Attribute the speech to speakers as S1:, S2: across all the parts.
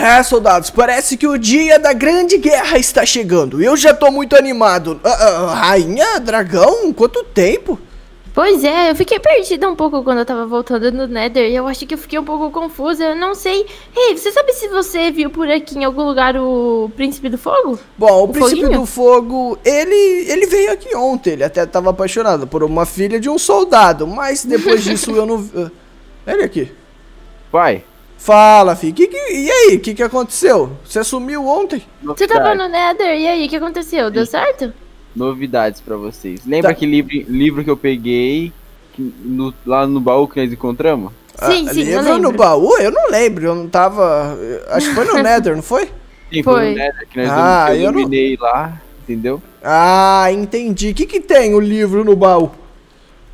S1: É, soldados, parece que o dia da grande guerra está chegando. Eu já tô muito animado. Ah, ah, rainha, dragão, quanto tempo?
S2: Pois é, eu fiquei perdida um pouco quando eu tava voltando no Nether. E eu acho que eu fiquei um pouco confusa. Eu não sei. Ei, você sabe se você viu por aqui em algum lugar o Príncipe do Fogo?
S1: Bom, o, o Príncipe foguinho? do Fogo, ele, ele veio aqui ontem. Ele até tava apaixonado por uma filha de um soldado. Mas depois disso eu não. vi. Ele aqui.
S3: Vai.
S1: Fala, filho. Que, que, e aí, o que, que aconteceu? Você sumiu ontem?
S2: Você tava no Nether, e aí, o que aconteceu? Deu certo?
S3: Novidades pra vocês. Lembra tá. aquele livro, livro que eu peguei no, lá no baú que nós encontramos?
S2: Sim, ah, sim,
S1: livro no baú? Eu não lembro, eu não tava... Acho que foi no Nether, não foi?
S3: Sim, foi, foi no Nether, que nós ah, eu iluminei não... lá, entendeu?
S1: Ah, entendi. O que que tem o livro no baú?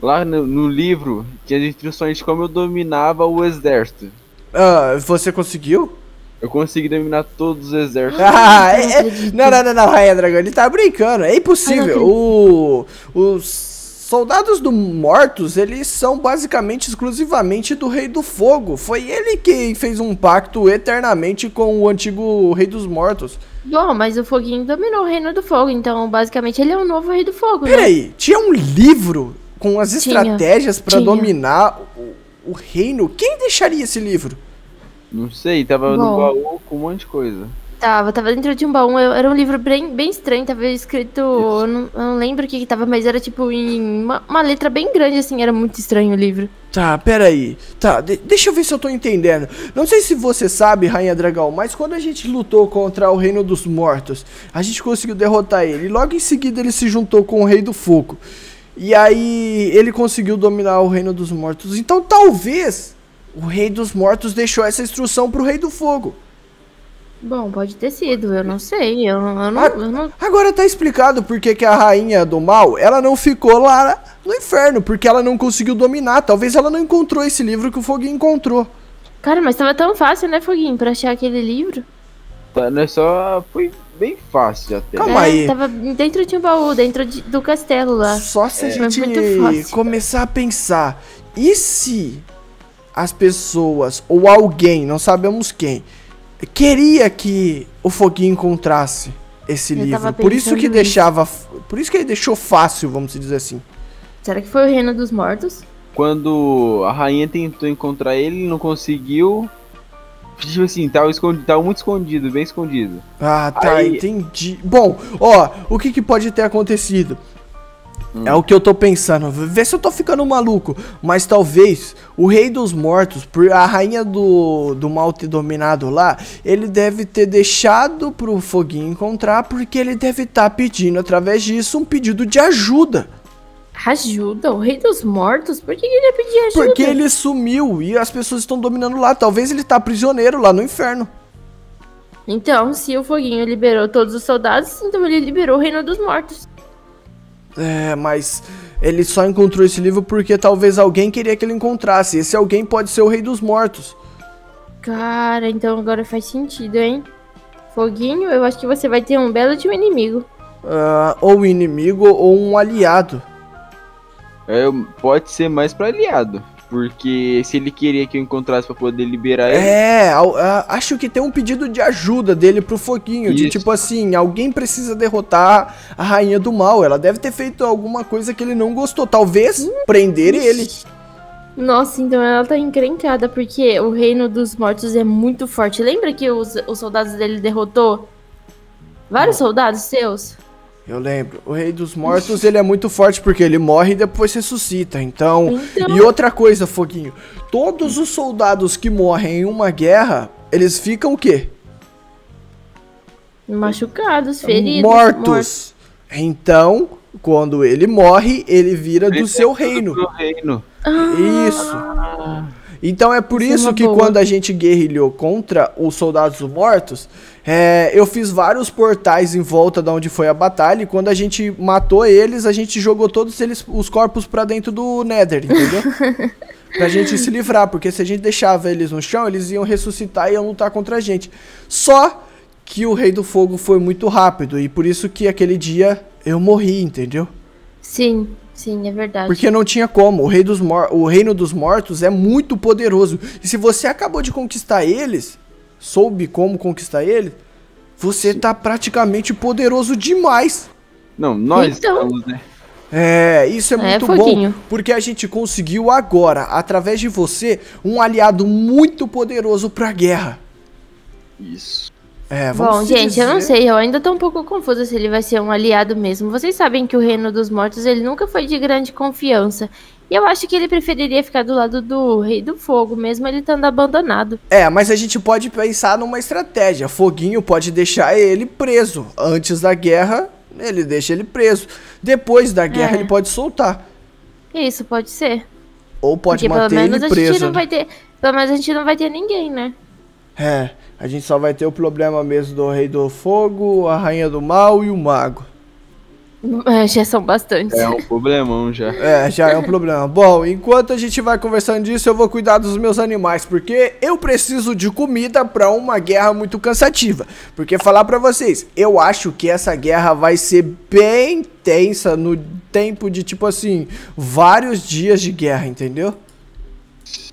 S3: Lá no, no livro tinha as instruções de como eu dominava o exército.
S1: Ah, você conseguiu?
S3: Eu consegui dominar todos os exércitos.
S1: Ah, é, é, não, não, não, não, Rainha Dragão, ele tá brincando. É impossível. O, os soldados do mortos, eles são basicamente exclusivamente do Rei do Fogo. Foi ele que fez um pacto eternamente com o antigo Rei dos Mortos.
S2: Bom, mas o Foguinho dominou o Reino do Fogo, então basicamente ele é o novo Rei do Fogo,
S1: né? Peraí, tinha um livro com as estratégias para dominar o reino, quem deixaria esse livro?
S3: Não sei, tava Bom, no baú com um monte de coisa.
S2: Tava, tava dentro de um baú. Era um livro bem, bem estranho, tava escrito. Eu não, eu não, lembro o que, que tava, mas era tipo em uma, uma, letra bem grande, assim, era muito estranho o livro.
S1: Tá, peraí. Tá, de, deixa eu ver se eu tô entendendo. Não sei se você sabe, Rainha Dragão, mas quando a gente lutou contra o Reino dos Mortos, a gente conseguiu derrotar ele. E logo em seguida ele se juntou com o Rei do Fogo. E aí ele conseguiu dominar o reino dos mortos. Então talvez o rei dos mortos deixou essa instrução pro rei do fogo.
S2: Bom, pode ter sido, eu não sei, eu, eu, não, eu não...
S1: Agora tá explicado por que a rainha do mal, ela não ficou lá no inferno, porque ela não conseguiu dominar. Talvez ela não encontrou esse livro que o Foguinho encontrou.
S2: Cara, mas tava tão fácil, né, Foguinho, pra achar aquele livro?
S3: Tá, não é só... Foi bem fácil até.
S1: Calma é, aí.
S2: Tava dentro de um baú, dentro de, do castelo lá.
S1: Só se é. a gente começar a pensar. E se as pessoas, ou alguém, não sabemos quem, queria que o Foguinho encontrasse esse Eu livro? Por isso que deixava. Por isso que ele deixou fácil, vamos dizer assim.
S2: Será que foi o Reino dos Mortos?
S3: Quando a rainha tentou encontrar ele, não conseguiu. Tipo assim, tava, escondido, tava muito escondido, bem escondido.
S1: Ah, tá, Aí... entendi. Bom, ó, o que, que pode ter acontecido? Hum. É o que eu tô pensando. Vê se eu tô ficando maluco. Mas talvez o rei dos mortos, por a rainha do, do mal ter dominado lá, ele deve ter deixado pro foguinho encontrar, porque ele deve estar tá pedindo através disso um pedido de ajuda.
S2: Ajuda? O rei dos mortos? Por que ele ia pedir ajuda?
S1: Porque ele sumiu e as pessoas estão dominando lá. Talvez ele tá prisioneiro lá no inferno.
S2: Então, se o foguinho liberou todos os soldados, então ele liberou o reino dos mortos.
S1: É, mas ele só encontrou esse livro porque talvez alguém queria que ele encontrasse. Esse alguém pode ser o rei dos mortos.
S2: Cara, então agora faz sentido, hein? Foguinho, eu acho que você vai ter um belo de um inimigo.
S1: Uh, ou um inimigo ou um aliado.
S3: É, pode ser mais para aliado. Porque se ele queria que eu encontrasse para poder liberar ele.
S1: É, acho que tem um pedido de ajuda dele pro Foguinho. Isso. De tipo assim, alguém precisa derrotar a rainha do mal. Ela deve ter feito alguma coisa que ele não gostou. Talvez hum, prender ele.
S2: Nossa, então ela tá encrencada, porque o reino dos mortos é muito forte. Lembra que os, os soldados dele derrotou vários soldados seus?
S1: Eu lembro. O Rei dos Mortos, ele é muito forte porque ele morre e depois ressuscita. Então, então, e outra coisa, Foguinho, todos os soldados que morrem em uma guerra, eles ficam o quê?
S2: machucados, feridos,
S1: mortos. mortos. Então, quando ele morre, ele vira ele do seu reino. Do
S3: reino.
S1: Ah. Isso. Então é por isso, isso é que boa. quando a gente guerrilhou contra os soldados mortos, é, eu fiz vários portais em volta de onde foi a batalha. E quando a gente matou eles, a gente jogou todos eles, os corpos para dentro do Nether, entendeu? pra gente se livrar, porque se a gente deixava eles no chão, eles iam ressuscitar e iam lutar contra a gente. Só que o Rei do Fogo foi muito rápido e por isso que aquele dia eu morri, entendeu?
S2: Sim. Sim, é verdade.
S1: Porque não tinha como. O, rei dos o reino dos mortos é muito poderoso. E se você acabou de conquistar eles, soube como conquistar ele, você Sim. tá praticamente poderoso demais.
S3: Não, nós então... estamos, né?
S1: É, isso é, é muito bom, porque a gente conseguiu agora, através de você, um aliado muito poderoso pra guerra.
S3: Isso.
S2: É, Bom, gente, dizer... eu não sei, eu ainda tô um pouco confusa se ele vai ser um aliado mesmo. Vocês sabem que o Reino dos Mortos, ele nunca foi de grande confiança. E eu acho que ele preferiria ficar do lado do Rei do Fogo, mesmo ele estando abandonado.
S1: É, mas a gente pode pensar numa estratégia. Foguinho pode deixar ele preso. Antes da guerra, ele deixa ele preso. Depois da guerra, é. ele pode soltar.
S2: Isso, pode ser.
S1: Ou pode Porque manter ele preso.
S2: A gente não né? vai ter, pelo menos a gente não vai ter ninguém, né?
S1: É. A gente só vai ter o problema mesmo do Rei do Fogo, a Rainha do Mal e o Mago.
S2: É, já são bastantes.
S3: É um problemão já.
S1: É, já é um problema. Bom, enquanto a gente vai conversando disso, eu vou cuidar dos meus animais, porque eu preciso de comida para uma guerra muito cansativa. Porque falar para vocês, eu acho que essa guerra vai ser bem tensa no tempo de tipo assim, vários dias de guerra, entendeu?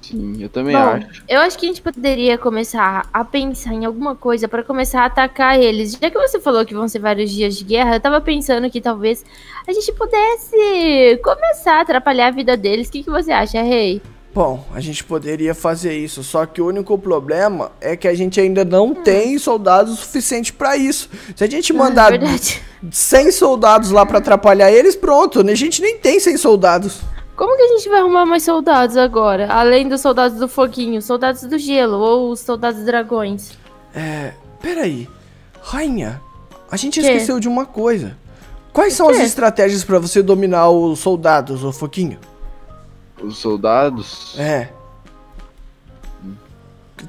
S3: Sim, eu também Bom, acho.
S2: Eu acho que a gente poderia começar a pensar em alguma coisa para começar a atacar eles. Já que você falou que vão ser vários dias de guerra, eu tava pensando que talvez a gente pudesse começar a atrapalhar a vida deles. O que, que você acha, Rei?
S1: Bom, a gente poderia fazer isso, só que o único problema é que a gente ainda não hum. tem soldados suficientes para isso. Se a gente ah, mandar ah, 100 soldados lá para atrapalhar eles, pronto, a gente nem tem 100 soldados.
S2: Como que a gente vai arrumar mais soldados agora? Além dos soldados do foguinho, soldados do gelo ou os soldados dragões?
S1: É. Peraí. Rainha, a gente que? esqueceu de uma coisa. Quais são as estratégias para você dominar os soldados, o foguinho?
S3: Os soldados?
S1: É.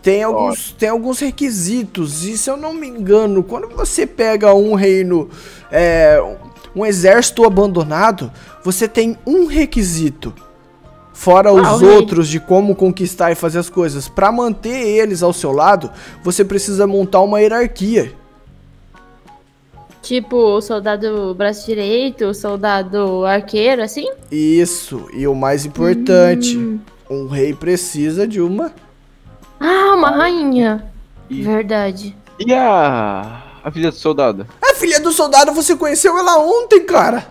S1: Tem alguns, tem alguns requisitos, e se eu não me engano, quando você pega um reino, é, um exército abandonado, você tem um requisito. Fora os outros de como conquistar e fazer as coisas. Para manter eles ao seu lado, você precisa montar uma hierarquia.
S2: Tipo, o soldado braço direito, o soldado arqueiro, assim?
S1: Isso. E o mais importante, hum. um rei precisa de uma.
S2: Ah, uma rainha. E... Verdade.
S3: E a a filha do soldado?
S1: A filha do soldado, você conheceu ela ontem, cara.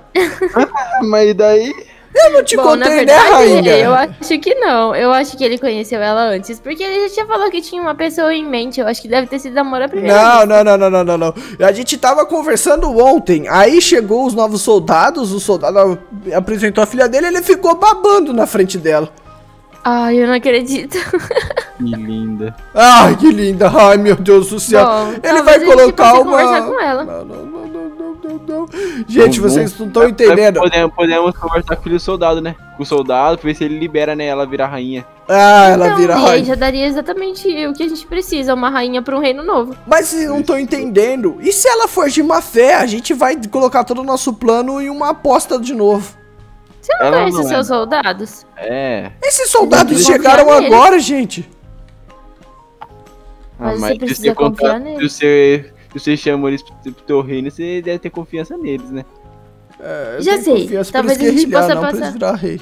S3: Mas daí...
S1: Eu não te Bom, contei, né, verdade, né, rainha?
S2: Eu acho que não. Eu acho que ele conheceu ela antes. Porque ele já tinha falado que tinha uma pessoa em mente. Eu acho que deve ter sido amor à primeira
S1: não, vez. Não, não, não, não, não, não. A gente tava conversando ontem. Aí chegou os novos soldados. O soldado apresentou a filha dele. Ele ficou babando na frente dela.
S2: Ai, eu não acredito.
S3: Que linda.
S1: Ai, que linda. Ai, meu Deus do céu. Bom, Ele vai colocar uma.
S2: conversar com ela.
S1: Não, não, não, não, não, não. Gente, vocês não estão entendendo.
S3: Podemos, podemos conversar com o soldado, né? Com o soldado, pra ver se ele libera, né? Ela vira rainha.
S1: Ah, ela então, vira rainha.
S2: já daria exatamente o que a gente precisa, uma rainha para um reino novo.
S1: Mas vocês não estão entendendo. E se ela for de má fé, a gente vai colocar todo o nosso plano em uma aposta de novo.
S2: Você não ela conhece não seus é. soldados?
S3: É.
S1: Esses soldados chegaram agora, gente.
S2: Ah, mas, mas você precisa confiar neles.
S3: Se você, se você chama eles pro teu reino, você deve ter confiança neles, né?
S2: É, Já sei. Talvez a gente possa passar.
S1: rei.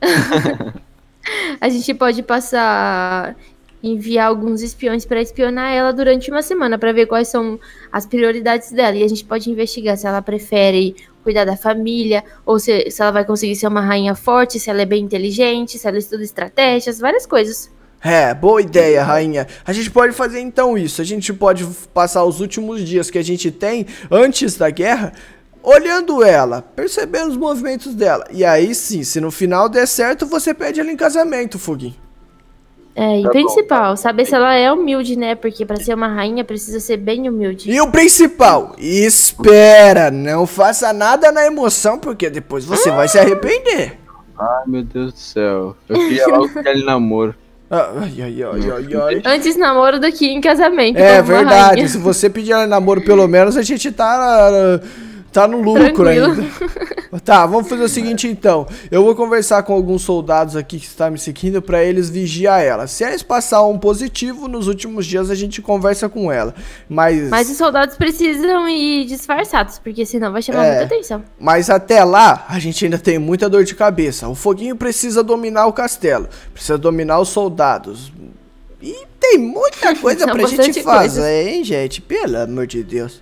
S2: a gente pode passar enviar alguns espiões para espionar ela durante uma semana para ver quais são as prioridades dela e a gente pode investigar se ela prefere cuidar da família ou se, se ela vai conseguir ser uma rainha forte, se ela é bem inteligente, se ela estuda estratégias, várias coisas.
S1: É, boa ideia, rainha. A gente pode fazer então isso. A gente pode passar os últimos dias que a gente tem antes da guerra olhando ela, percebendo os movimentos dela. E aí sim, se no final der certo, você pede ela em casamento, Foguinho.
S2: É, e tá principal, bom. saber se ela é humilde, né? Porque para ser uma rainha precisa ser bem humilde.
S1: E o principal, espera, não faça nada na emoção, porque depois você vai se arrepender.
S3: Ai, meu Deus do céu. Eu queria logo aquele namoro.
S1: Ai, ai, ai, ai, ai.
S2: Antes namoro do que em casamento.
S1: É verdade. Se você pedir namoro, pelo menos a gente tá, tá no lucro Tranquilo. ainda. Tá, vamos fazer o seguinte então. Eu vou conversar com alguns soldados aqui que estão me seguindo para eles vigiar ela. Se eles passar um positivo, nos últimos dias a gente conversa com ela. Mas.
S2: Mas os soldados precisam ir disfarçados, porque senão vai chamar é, muita atenção.
S1: Mas até lá, a gente ainda tem muita dor de cabeça. O foguinho precisa dominar o castelo, precisa dominar os soldados. E tem muita coisa pra gente fazer, coisa. hein, gente? Pelo amor de Deus.